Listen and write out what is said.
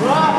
Wow.